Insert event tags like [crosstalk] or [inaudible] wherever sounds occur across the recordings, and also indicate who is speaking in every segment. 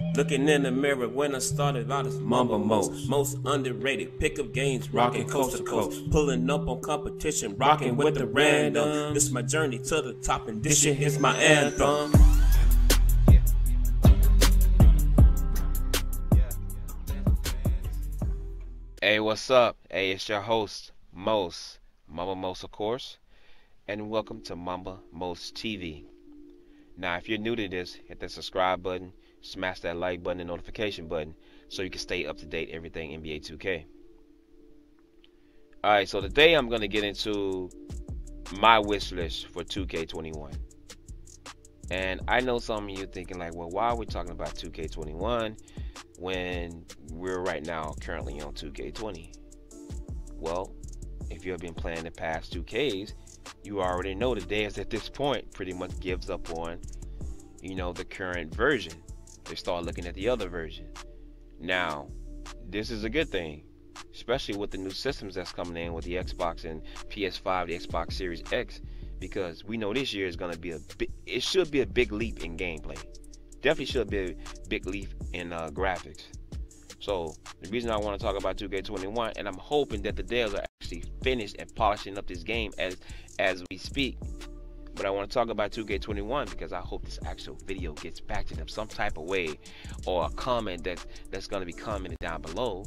Speaker 1: Looking in the mirror when I started out as Mamba Most. Most underrated pickup games, rocking coast to coast. Pulling up on competition, rocking with the random. This is my journey to the top, and this shit is my anthem.
Speaker 2: Hey, what's up? Hey, it's your host, Most, Mamba Most, of course, and welcome to Mamba Most TV. Now, if you're new to this, hit the subscribe button, smash that like button and notification button so you can stay up to date everything NBA 2K. Alright, so today I'm going to get into my wish list for 2K21. And I know some of you thinking like, well, why are we talking about 2K21 when we're right now currently on 2K20? Well, if you have been playing the past 2Ks, you already know the devs at this point pretty much gives up on, you know, the current version. They start looking at the other version. Now, this is a good thing, especially with the new systems that's coming in with the Xbox and PS5, the Xbox Series X, because we know this year is going to be a big, it should be a big leap in gameplay. Definitely should be a big leap in uh, graphics. So the reason I want to talk about 2K21, and I'm hoping that the devs are actually finished and polishing up this game as as we speak. But I want to talk about 2K21 because I hope this actual video gets back to them some type of way, or a comment that that's going to be commented down below.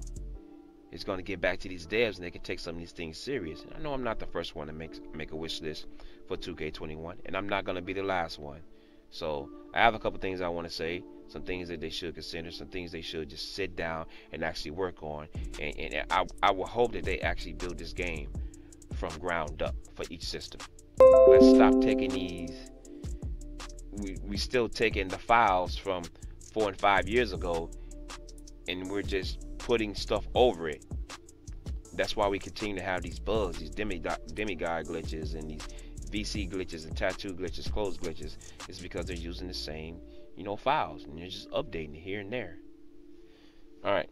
Speaker 2: It's going to get back to these devs and they can take some of these things serious. And I know I'm not the first one to make make a wish list for 2K21, and I'm not going to be the last one. So I have a couple things I want to say some things that they should consider, some things they should just sit down and actually work on. And, and I, I will hope that they actually build this game from ground up for each system. Let's stop taking these. We we still taking the files from four and five years ago, and we're just putting stuff over it. That's why we continue to have these bugs, these demigod, demigod glitches, and these VC glitches and tattoo glitches, close glitches. It's because they're using the same you know, files and they're just updating it here and there. All right.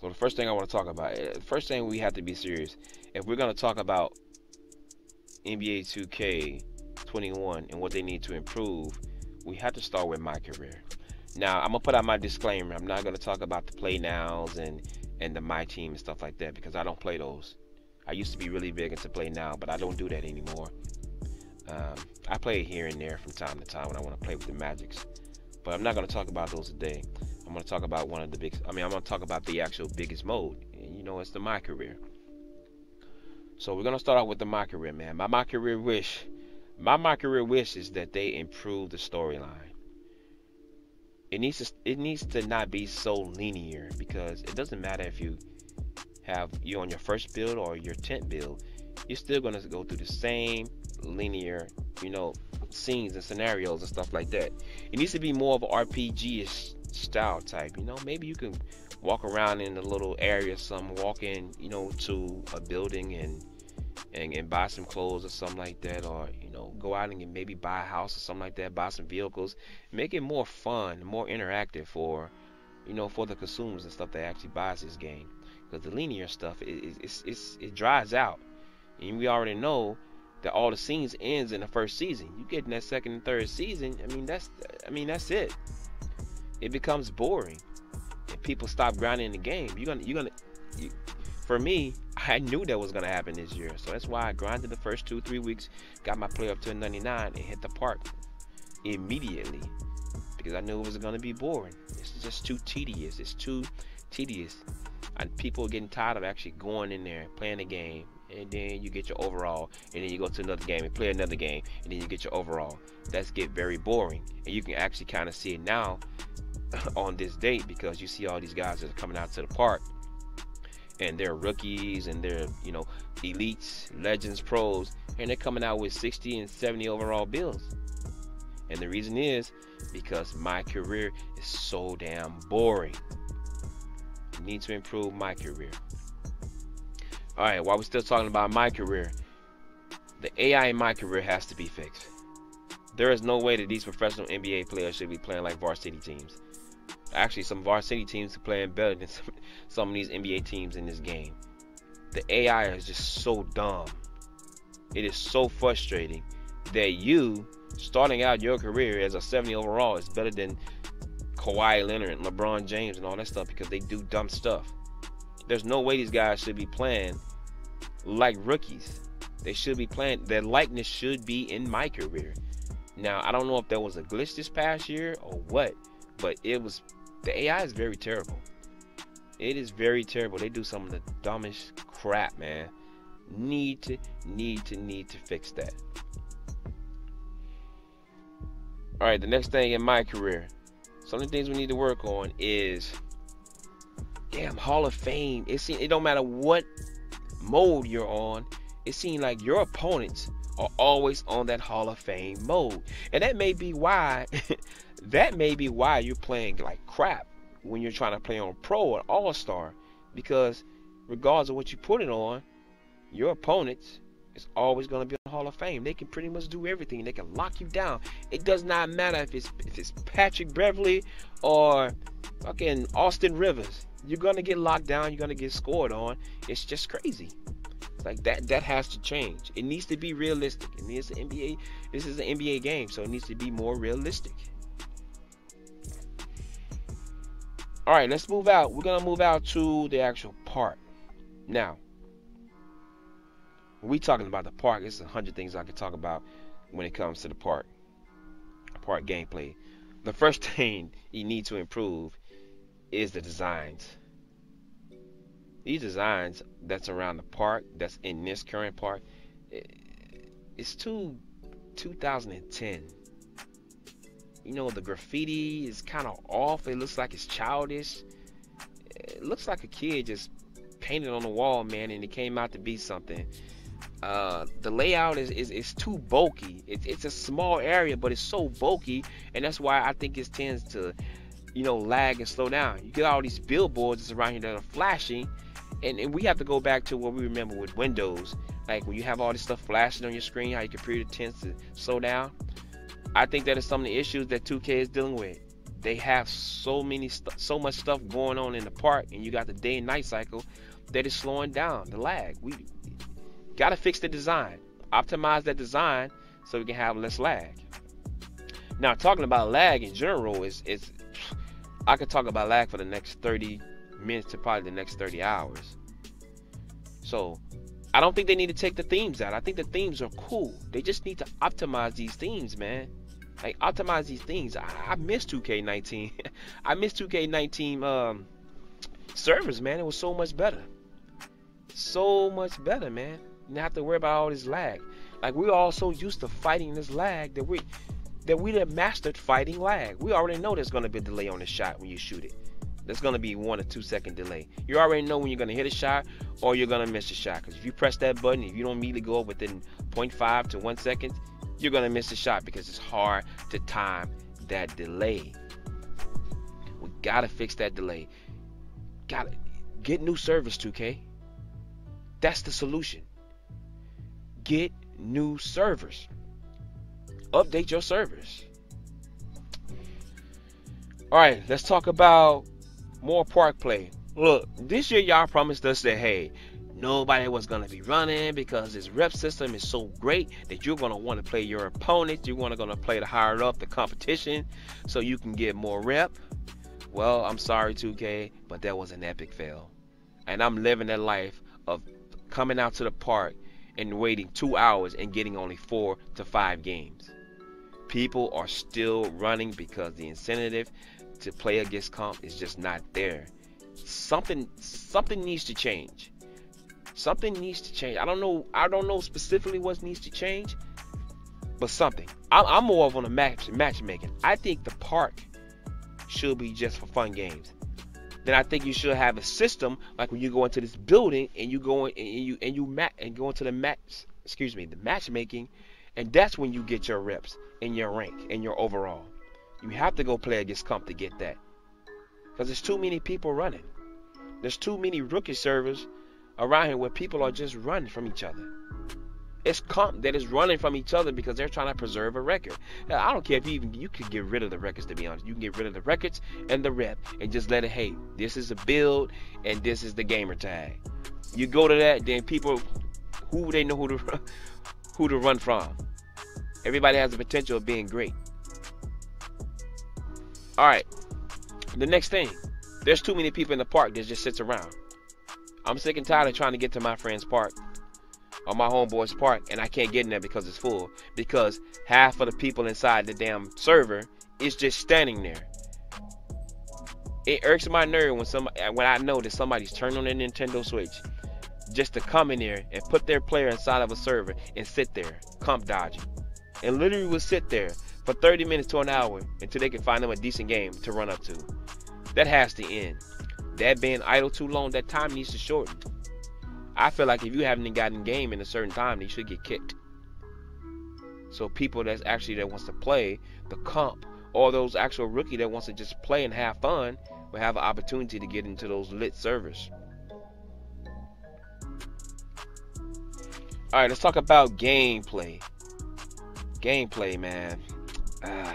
Speaker 2: So the first thing I want to talk about, the eh, first thing we have to be serious. If we're going to talk about NBA 2K 21 and what they need to improve, we have to start with my career. Now, I'm gonna put out my disclaimer. I'm not gonna talk about the play nows and and the my team and stuff like that because I don't play those. I used to be really big into play now, but I don't do that anymore. Um, I play here and there from time to time when I want to play with the Magics, but I'm not going to talk about those today. I'm to talk about one of the big. I mean, I'm to talk about the actual biggest mode. And, you know, it's the my career. So we're going to start out with the my career, man. My my career wish, my my career wish is that they improve the storyline. It needs to it needs to not be so linear because it doesn't matter if you have you on your first build or your 10th build, you're still going to go through the same linear, you know, scenes and scenarios and stuff like that. It needs to be more of an RPG style type. You know, maybe you can walk around in a little area, some walk in, you know, to a building and and, and buy some clothes or something like that, or you know, go out and maybe buy a house or something like that, buy some vehicles, make it more fun, more interactive for, you know, for the consumers and stuff that actually buys this game. Because the linear stuff, it, it, it, it, it dries out, and we already know that all the scenes ends in the first season. You get in that second and third season, I mean that's I mean that's it. It becomes boring. And people stop grinding the game. You're gonna you're gonna you, for me, I knew that was gonna happen this year. So that's why I grinded the first two, three weeks, got my play up to 99 and hit the park immediately. Because I knew it was gonna be boring. It's just too tedious. It's too tedious. And people are getting tired of actually going in there, playing the game, and then you get your overall, and then you go to another game and play another game, and then you get your overall. That's get very boring, and you can actually kind of see it now [laughs] on this date because you see all these guys that are coming out to the park, and they're rookies and they're you know elites, legends, pros, and they're coming out with 60 and 70 overall bills And the reason is because my career is so damn boring. I need to improve my career. All right, while we're still talking about my career, the AI in my career has to be fixed. There is no way that these professional NBA players should be playing like varsity teams. Actually, some varsity teams are playing better than [laughs] some, some of these NBA teams in this game. The AI is just so dumb. It is so frustrating that you, starting out your career as a 70 overall, is better than Kawhi Leonard and LeBron James and all that stuff because they do dumb stuff. There's no way these guys should be playing like rookies. They should be playing, their likeness should be in my career. Now, I don't know if there was a glitch this past year or what, but it was, the AI is very terrible. It is very terrible. They do some of the dumbest crap, man. Need to, need to, need to fix that. All right, the next thing in my career, some of the things we need to work on is, damn, Hall of Fame. It seems it don't matter what mode you're on. It seems like your opponents are always on that Hall of Fame mode, and that may be why. [laughs] that may be why you're playing like crap when you're trying to play on Pro or All Star, because regardless of what you put it on, your opponents is always going to be on Hall of Fame. They can pretty much do everything. They can lock you down. It does not matter if it's if it's Patrick Beverley or fucking Austin Rivers. You're gonna get locked down. You're gonna get scored on. It's just crazy. Like that that has to change. It needs to be realistic. It needs an NBA. This is an NBA game, so it needs to be more realistic. All right, let's move out. We're gonna move out to the actual park. Now, we talking about the park, it's a hundred things I could talk about when it comes to the park. Park gameplay. The first [laughs] thing you need to improve is the designs. These designs that's around the park, that's in this current park, it's too 2010 you know, the graffiti is kind of off. It looks like it's childish. It looks like a kid just painted on the wall, man, and it came out to be something. Uh, the layout is, is, is too bulky. It, it's a small area, but it's so bulky, and that's why I think it tends to, you know, lag and slow down. You get all these billboards that's around here that are flashing, and, and we have to go back to what we remember with Windows. Like when you have all this stuff flashing on your screen, how your computer tends to slow down. I think that is some of the issues that 2K is dealing with. They have so many, st- so much stuff going on in the park, and you got the day and night cycle that is slowing down the lag. We got to fix the design, optimize that design so we can have less lag. Now, talking about lag in general is is I could talk about lag for the next 30 minutes to probably the next 30 hours. So I don't think they need to take the themes out. I think the themes are cool. They just need to optimize these themes, man. Like optimize these things. I, I miss 2K19. [laughs] I miss 2K19 um, servers, man. It was so much better. So much better, man. You don't have to worry about all this lag. Like we're all so used to fighting this lag that we that we have mastered fighting lag. We already know there's gonna be a delay on the shot when you shoot it. There's gonna be one or two second delay. You already know when you're gonna hit a shot or you're gonna miss a shot. Because if you press that button, if you don't immediately go within 0.5 to one second, you're gonna miss a shot because it's hard to time that delay. We gotta fix that delay. Gotta get new servers, 2K. That's the solution. Get new servers. Update your servers. All right, let's talk about more park play. Look, this year y'all promised us that hey, nobody was gonna be running because this rep system is so great that you're gonna want to play your opponent. You're gonna gonna play the higher up the competition so you can get more rep. Well, I'm sorry 2K, but that was an epic fail. And I'm living that life of coming out to the park and waiting two hours and getting only four to five games. People are still running because the incentive to play against comp is just not there. Something something needs to change. Something needs to change. I don't know. I don't know specifically what needs to change, but something. I'm, I'm more of on a match matchmaking. I think the park should be just for fun games. Then I think you should have a system like when you go into this building and you go in and you and you mat and go into the match. Excuse me, the matchmaking, and that's when you get your reps and your rank and your overall. You have to go play against comp to get that. Because there's too many people running. There's too many rookie servers around here where people are just running from each other. It's comp that is running from each other because they're trying to preserve a record. I don't care if you even you could get rid of the records to be honest. You can get rid of the records and the rep and just let it hey, this is a build and this is the gamer tag. You go to that, then people who they know who to [laughs] who to run from. Everybody has the potential of being great. All right. The next thing, there's too many people in the park that just sits around. I'm sick and tired of trying to get to my friend's park or my homeboy's park and I can't get in there because it's full. Because half of the people inside the damn server is just standing there. It irks my nerve when some when I know that somebody's turned on their Nintendo Switch just to come in there and put their player inside of a server and sit there, comp dodging. And literally will sit there for 30 minutes to an hour until they can find them a decent game to run up to. That has to end. That being idle too long, that time needs to shorten. I feel like if you haven't gotten game in a certain time, you should get kicked. So people that's actually that wants to play the comp or those actual rookie that wants to just play and have fun will have an opportunity to get into those lit servers. All right, let's talk about gameplay. Gameplay, man. Uh,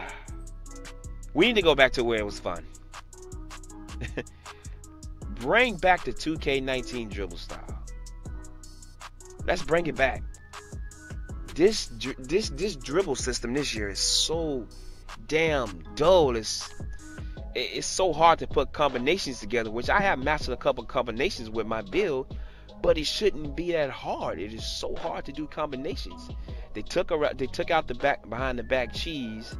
Speaker 2: [sighs] we need to go back to where it was fun. [laughs] Bring back the 2K19 dribble style. Let's bring it back. This this this dribble system this year is so damn dull. It's it's so hard to put combinations together, which I have mastered a couple combinations with my build, but it shouldn't be that hard. It is so hard to do combinations. They took a, they took out the back behind the back cheese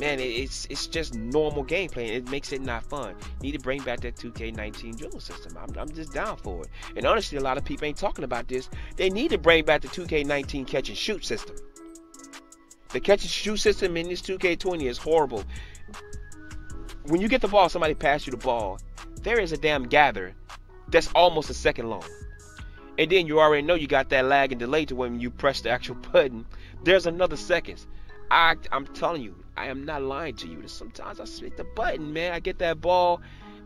Speaker 2: man, it's it's just normal gameplay. It makes it not fun. Need to bring back that 2K19 dribble system. I'm, I'm just down for it. And honestly, a lot of people ain't talking about this. They need to bring back the 2K19 catch and shoot system. The catch and shoot system in this 2K20 is horrible. When you get the ball, somebody pass you the ball. There is a damn gather that's almost a second long. And then you already know you got that lag and delay to when you press the actual [laughs] button. There's another seconds. I, I'm telling you, I am not lying to you. Sometimes I hit the button, man. I get that ball,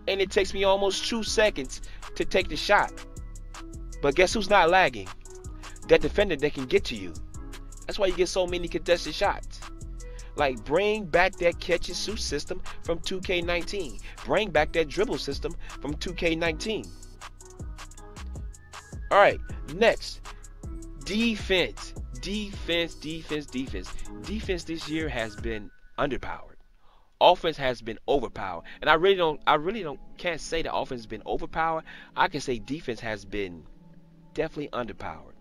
Speaker 2: and it takes me almost two seconds to take the shot. But guess who's not lagging? That defender that can get to you. That's why you get so many contested shots. Like, bring back that catch and shoot system from 2K19. Bring back that dribble system from 2K19. All right, next, defense defense, defense, defense. Defense this year has been underpowered. Offense has been overpowered. And I really don't I really don't can't say the offense has been overpowered. I can say defense has been definitely underpowered.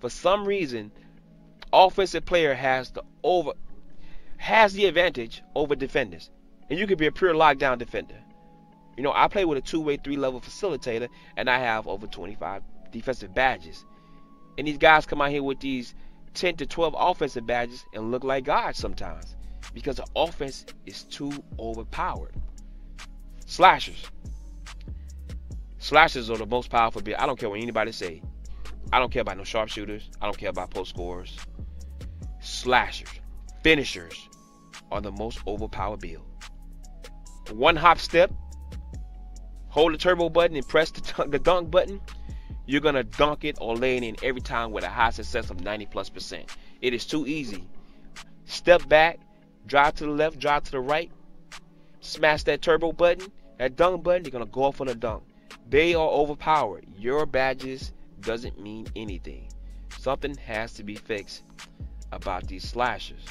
Speaker 2: For some reason, offensive player has the over has the advantage over defenders. And you could be a pure lockdown defender. You know, I play with a two-way, three-level facilitator, and I have over 25 defensive badges. And these guys come out here with these 10 to 12 offensive badges and look like God sometimes because the offense is too overpowered. Slashers. Slashers are the most powerful. I don't care what anybody say. I don't care about no sharpshooters. I don't care about post scorers. Slashers, finishers are the most overpowered build. One hop step, hold the turbo button and press the, the dunk button you're gonna dunk it or lay it in every time with a high success of 90 plus percent. It is too easy. Step back, drive to the left, drive to the right, smash that turbo button, that dunk button, you're gonna go off on a dunk. They are overpowered. Your badges doesn't mean anything. Something has to be fixed about these slashers.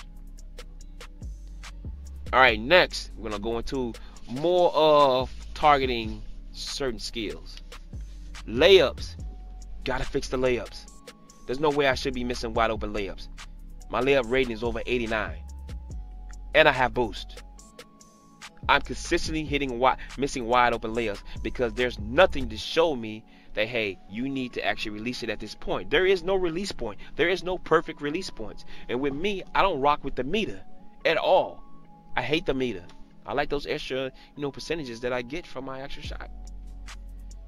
Speaker 2: All right, next we're gonna go into more of targeting certain skills. Layups Gotta fix the layups. There's no way I should be missing wide open layups. My layup rating is over 89. And I have boost. I'm consistently hitting wide, missing wide open layups because there's nothing to show me that hey, you need to actually release it at this point. There is no release point. There is no perfect release points. And with me, I don't rock with the meter at all. I hate the meter. I like those extra, you know, percentages that I get from my extra shot.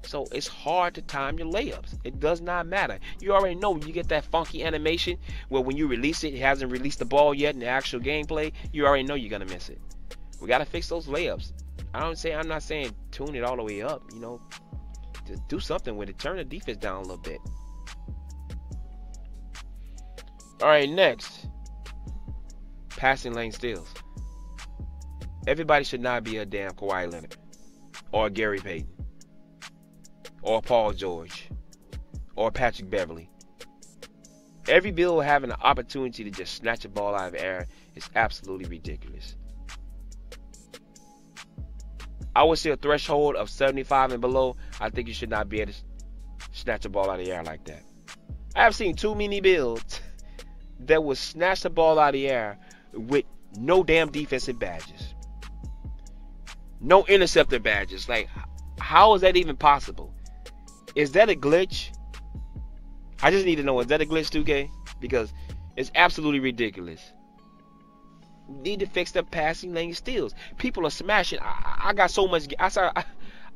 Speaker 2: So it's hard to time your layups. It does not matter. You already know you get that funky animation where when you release it, it hasn't released the ball yet in the actual gameplay, you already know you're gonna miss it. We gotta fix those layups. I don't say I'm not saying tune it all the way up, you know. Just do something with it. Turn the defense down a little bit. All right, next. Passing lane steals. Everybody should not be a damn Kawhi Leonard or Gary Payton or Paul George or Patrick Beverley. Every Bill having an opportunity to just snatch a ball out of air is absolutely ridiculous. I would say a threshold of 75 and below, I think you should not be able to snatch a ball out of the air like that. I have seen too many builds [laughs] that will snatch the ball out of the air with no damn defensive badges. No interceptor badges. Like, how is that even possible? Is that a glitch? I just need to know is that a glitch 2K? Because it's absolutely ridiculous. Need to fix the passing lane steals. People are smashing. I, I got so much. I saw.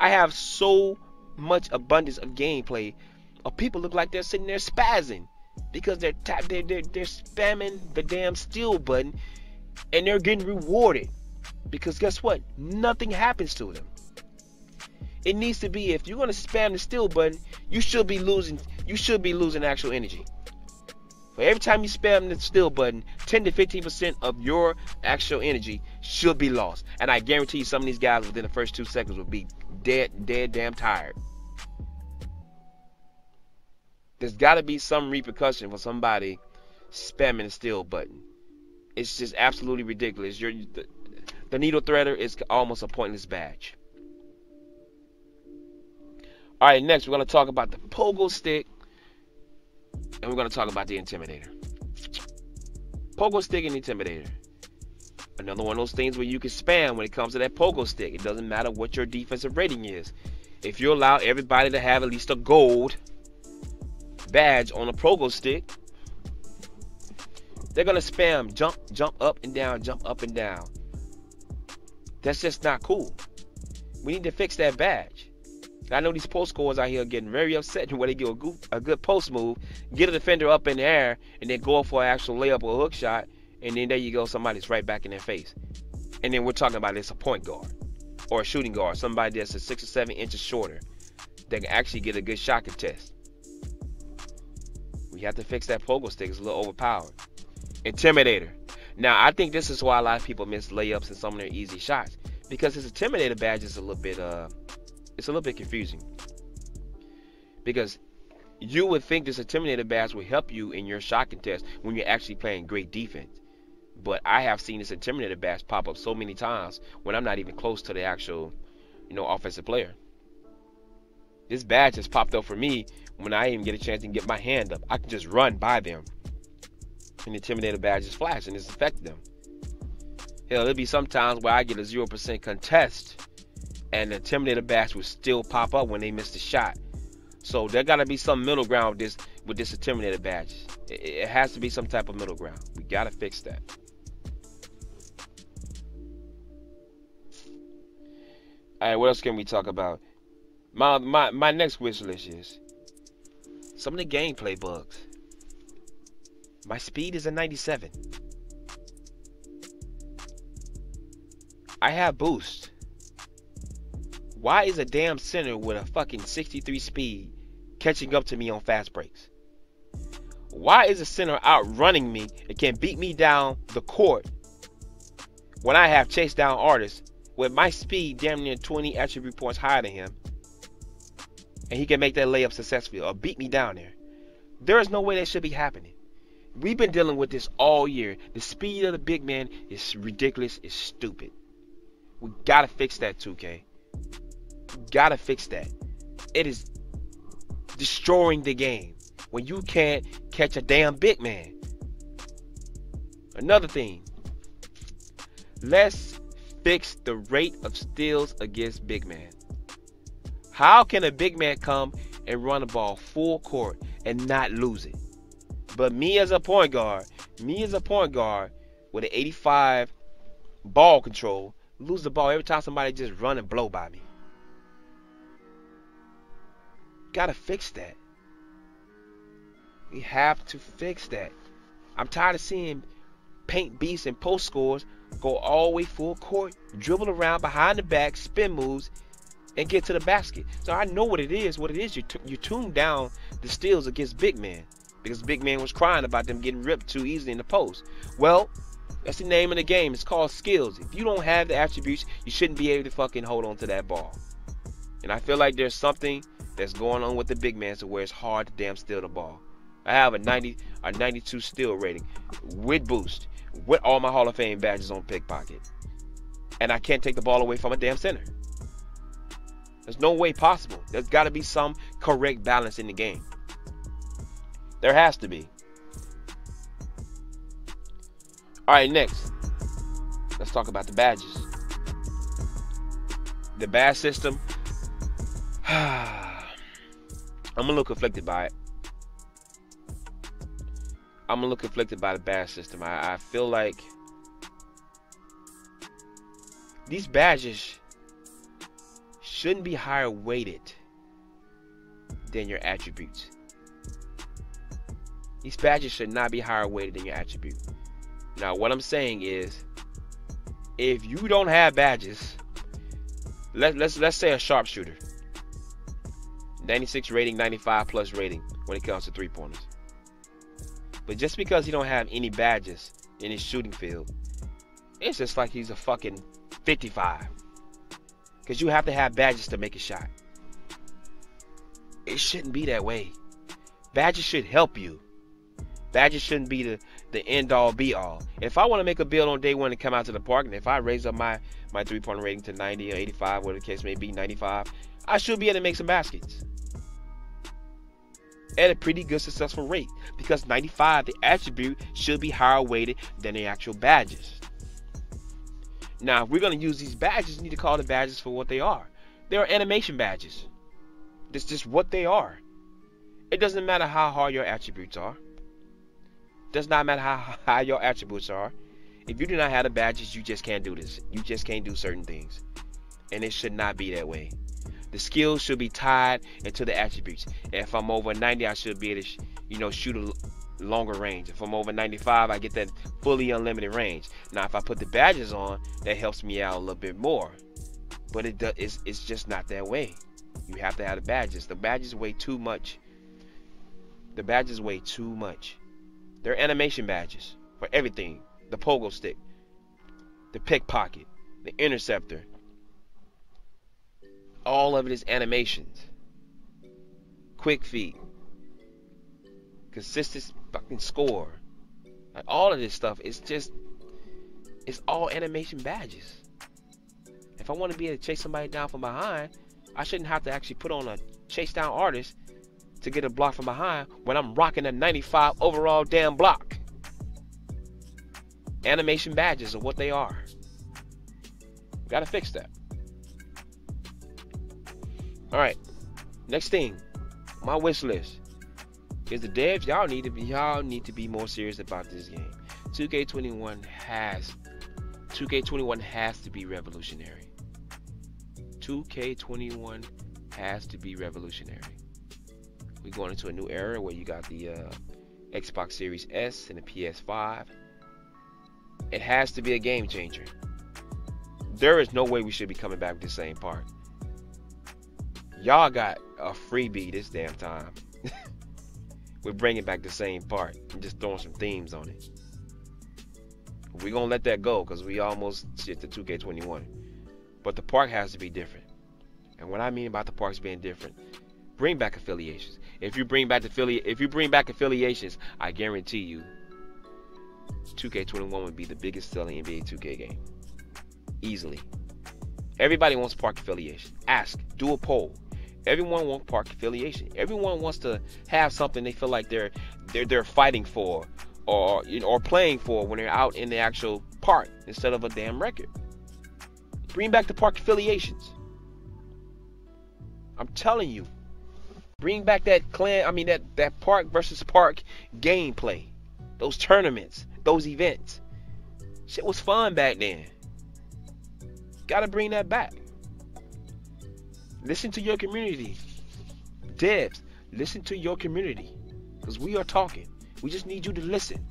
Speaker 2: I, have so much abundance of gameplay. Of people look like they're sitting there spazzing because they're tap they're, they're they're spamming the damn steal button and they're getting rewarded because guess what? Nothing happens to them. It needs to be if you're gonna spam the steal button, you should be losing you should be losing actual energy. For every time you spam the steal button, 10 to 15% of your actual energy should be lost. And I guarantee you some of these guys within the first two seconds will be dead, dead, damn tired. There's gotta be some repercussion for somebody spamming the steal button. It's just absolutely ridiculous. You're, the, the needle threader is almost a pointless badge. All right, next we're going to talk about the pogo stick and we're going to talk about the intimidator. Pogo stick and intimidator. Another one of those things where you can spam when it comes to that pogo stick. It doesn't matter what your defensive rating is. If you allow everybody to have at least a gold badge on a pogo stick, they're gonna spam jump, jump up and down, jump up and down. That's just not cool. We need to fix that badge. I know these post scores out here getting very upset [laughs] when they get a good, a good post move, get a defender up in the air, and then go for an actual layup or hook shot, and then there you go, somebody's right back in their face. And then we're talking about it's a point guard or a shooting guard, somebody that's a six or seven inches shorter that can actually get a good shot contest. We have to fix that pogo stick. It's a little overpowered. Intimidator. Now, I think this is why a lot of people miss layups and some of their easy shots because this Intimidator badge is a little bit, uh, it's a little bit confusing. Because you would think this Intimidator badge would help you in your shot contest when you're actually playing great defense. But I have seen this Intimidator badge pop up so many times when I'm not even close to the actual, you know, offensive player. This badge has popped up for me when I even get a chance to get my hand up. I can just run by them and the Intimidator badge is and It's affecting them. Hell, there'll be some times where I get a 0% contest and the Intimidator badge will still pop up when they miss the shot. So there gotta be some middle ground with this with this Intimidator badge. It, it has to be some type of middle ground. We gotta fix that. Alright, what else can we talk about? My my my next wish list is some of the gameplay bugs. My speed is a 97. I have boost. Why is a damn center with a fucking 63 speed catching up to me on fast breaks? Why is a center outrunning me and can beat me down the court when I have chased down artists with my speed damn near 20 attribute points higher than him and he can make that layup successfully or beat me down there? There is no way that should be happening. We've been dealing with this all year. The speed of the big man is ridiculous. It's stupid. We gotta fix that 2K. Gotta fix that. It is destroying the game when you can't catch a damn big man. Another thing. Let's fix the rate of steals against big man. How can a big man come and run the ball full court and not lose it? But me as a point guard, me as a point guard with an 85 ball control, lose the ball every time somebody just run and blow by me. Gotta fix that. We have to fix that. I'm tired of seeing paint beasts and post scores go all the way full court, dribble around behind the back, spin moves, and get to the basket. So I know what it is. What it is, you t- you tune down the steals against big man because big man was crying about them getting ripped too easily in the post. Well, that's the name of the game. It's called skills. If you don't have the attributes, you shouldn't be able to fucking hold on to that ball. And I feel like there's something that's going on with the big man to where it's hard to damn steal the ball. I have a 90, a 92 steal rating with boost, with all my Hall of Fame badges on pickpocket, and I can't take the ball away from a damn center. There's no way possible. There's got to be some correct balance in the game. There has to be. All right, next, let's talk about the badges. The badge system. A little conflicted by it. I'm a little conflicted by the badge system. I, I feel like these badges shouldn't be higher weighted than your attributes. These badges should not be higher weighted than your attribute. Now, what I'm saying is, if you don't have badges, let, let's let's say a sharpshooter, 96 rating, 95 plus rating when it comes to three pointers. But just because he don't have any badges in his shooting field, it's just like he's a fucking 55. Because you have to have badges to make a shot. It shouldn't be that way. Badges should help you. Badges shouldn't be the, the end all be all. If I want to make a build on day one and come out to the park, and if I raise up my, my three point rating to 90 or 85, whatever the case may be, 95, I should be able to make some baskets. At a pretty good successful rate because 95 the attribute should be higher weighted than the actual badges. Now if we're going to use these badges we need to call the badges for what they are. They are animation badges. That's just what they are. It doesn't matter how hard your attributes are. It does not matter how [laughs] high your attributes are. If you do not have the badges you just can't do this. You just can't do certain things. And it should not be that way the skills should be tied into the attributes. If I'm over 90, I should be able to, you know, shoot a longer range. If I'm over 95, I get that fully unlimited range. Now, if I put the badges on, that helps me out a little bit more. But it does, it's, it's just not that way. You have to have the badges. The badges weigh too much. The badges weigh too much. They're animation badges for everything. The pogo stick, the pickpocket, the interceptor, all of it is animations. Quick feet. Consistent fucking score. Like all of this stuff is just it's all animation badges. If I want to be able to chase somebody down from behind, I shouldn't have to actually put on a chase down artist to get a block from behind when I'm rocking a 95 overall damn block. Animation badges are what they are. Gotta fix that. All right. Next thing, my wish list is the devs. Y'all need to be y'all need to be more serious about this game. 2K21 has 2K21 has to be revolutionary. 2K21 has to be revolutionary. We're going into a new era where you got the uh, Xbox Series S and the PS5. It has to be a game changer. There is no way we should be coming back with the same part y'all got a freebie this damn time. [laughs] We're bringing back the same part and just throwing some themes on it. We're gonna let that go because we almost shit the 2K21. But the park has to be different. And what I mean about the parks being different, bring back affiliations. If you bring back affili- if you bring back affiliations, I guarantee you 2K21 would be the biggest selling NBA 2K game. Easily. Everybody wants park affiliation. Ask, do a poll. Everyone wants park affiliation. Everyone wants to have something they feel like they're they're they're fighting for or you know or playing for when they're out in the actual park instead of a damn record. Bring back the park affiliations. I'm telling you. Bring back that clan, I mean that that park versus park gameplay. Those tournaments, those events. Shit was fun back then. Got to bring that back. Listen to your community. Devs, listen to your community. Because we are talking. We just need you to listen.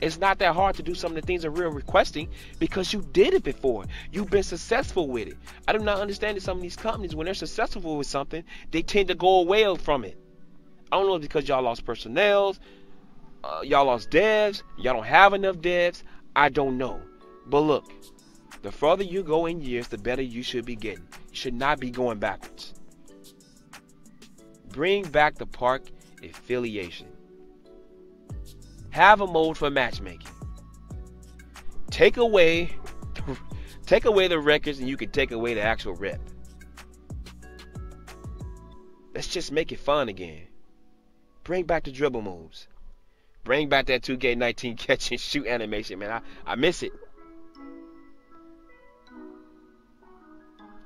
Speaker 2: It's not that hard to do some of the things that we're requesting because you did it before. You've been successful with it. I do not understand that some of these companies, when they're successful with something, they tend to go away from it. I don't know if because y'all lost personnel, uh, y'all lost devs, y'all don't have enough devs. I don't know. But look, the further you go in years, the better you should be getting. Should not be going backwards. Bring back the park affiliation. Have a mode for matchmaking. Take away [laughs] take away the records and you can take away the actual rep. Let's just make it fun again. Bring back the dribble moves. Bring back that 2K19 [laughs] catch and shoot animation, man. I, I miss it.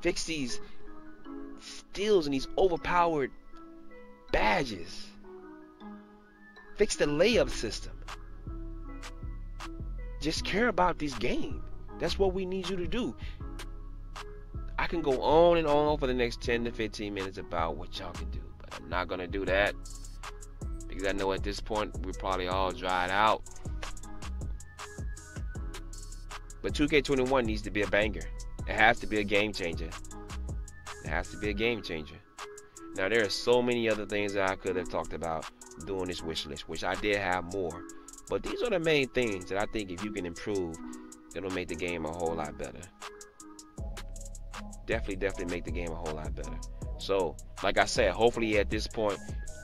Speaker 2: Fix these steals and these overpowered badges. Fix the layup system. Just care about this game. That's what we need you to do. I can go on and on for the next 10 to 15 minutes about what y'all can do, but I'm not going to do that because I know at this point we're probably all dried out. But 2K21 needs to be a banger. It has to be a game changer. It has to be a game changer. Now there are so many other things that I could have talked about doing this wish list, which I did have more. But these are the main things that I think if you can improve, it'll make the game a whole lot better. Definitely, definitely make the game a whole lot better. So, like I said, hopefully at this point,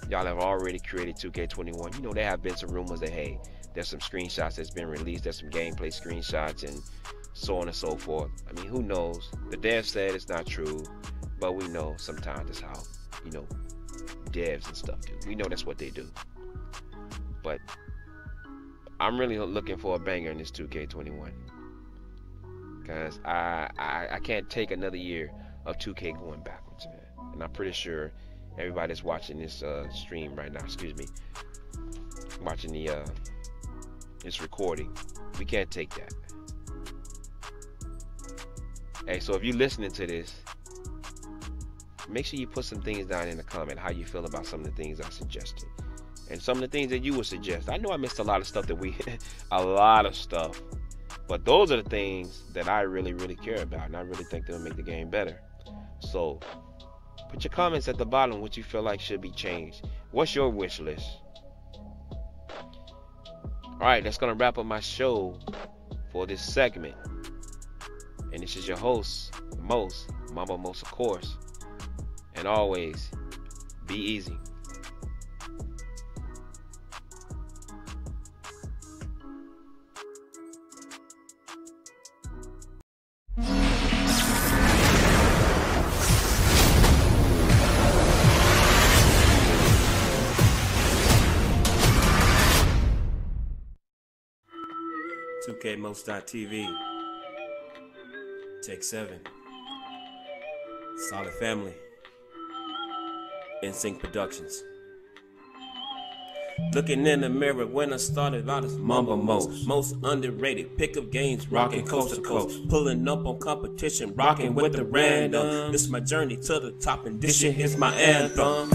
Speaker 2: y'all have already created 2K21. You know, there have been some rumors that, hey, there's some screenshots that's been released, there's some gameplay screenshots, and so on and so forth. I mean, who knows? The dev said it's not true, but we know sometimes it's how, you know, devs and stuff do. We know that's what they do. But I'm really looking for a banger in this 2K21. Because I, I, I can't take another year of 2K going backwards, man. And I'm pretty sure everybody that's watching this uh, stream right now, excuse me, watching the uh, this recording, we can't take that. Hey, so if you're listening to this, make sure you put some things down in the comment how you feel about some of the things I suggested and some of the things that you would suggest. I know I missed a lot of stuff that we, [laughs] a lot of stuff, but those are the things that I really, really care about, and I really think they'll make the game better. So, put your comments at the bottom what you feel like should be changed. What's your wish list? All right, that's gonna wrap up my show for this segment. And this is your host, Most, Mamba Most, of course. And always, be easy.
Speaker 1: 2KMost.tv. Take seven. Solid Family. NSYNC Productions. Looking in the mirror when I started out as Mamba Most. Most underrated pickup games, rocking coast to coast. Pulling up on competition, rocking with the random. This is my journey to the top, and this shit is my anthem.